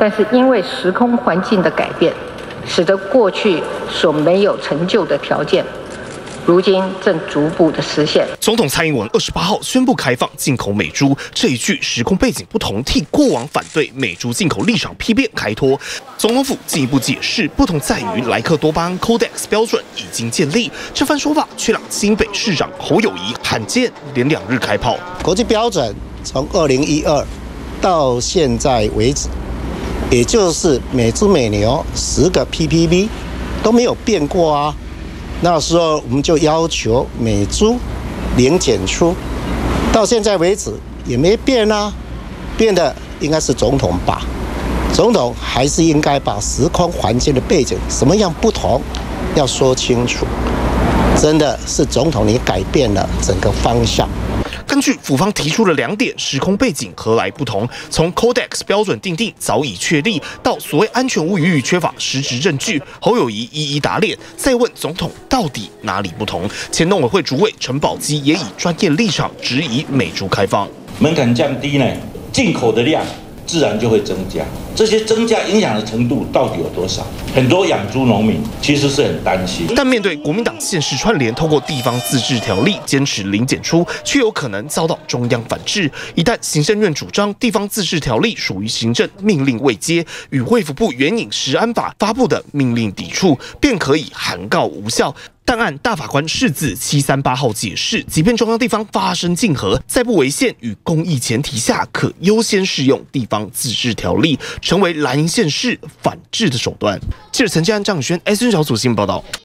但是因为时空环境的改变，使得过去所没有成就的条件。如今正逐步的实现。总统蔡英文二十八号宣布开放进口美猪，这一句时空背景不同，替过往反对美猪进口立场批变开脱。总统府进一步解释，不同在于莱克多巴胺 Codex 标准已经建立。这番说法却让新北市长侯友谊罕见连两日开炮。国际标准从二零一二到现在为止，也就是每只美牛十个 ppb 都没有变过啊。那时候我们就要求美猪零检出，到现在为止也没变啊，变的应该是总统吧？总统还是应该把时空环境的背景什么样不同要说清楚。真的是总统你改变了整个方向。根据府方提出的两点，时空背景何来不同？从 Codex 标准定定早已确立，到所谓安全无虞与缺乏实质证据，侯友谊一一打脸。再问总统到底哪里不同？前农委会主委陈宝基也以专业立场质疑美猪开放门槛降低呢？进口的量。自然就会增加，这些增加影响的程度到底有多少？很多养猪农民其实是很担心。但面对国民党现实串联，透过地方自治条例坚持零检出，却有可能遭到中央反制。一旦行政院主张地方自治条例属于行政命令未接，与卫福部援引食安法发布的命令抵触，便可以函告无效。但按大法官释字七三八号解释，即便中央地方发生竞合，在不违宪与公益前提下，可优先适用地方自治条例，成为蓝营县市反制的手段。记者陈建安、张宇轩，S N 小组新闻报道。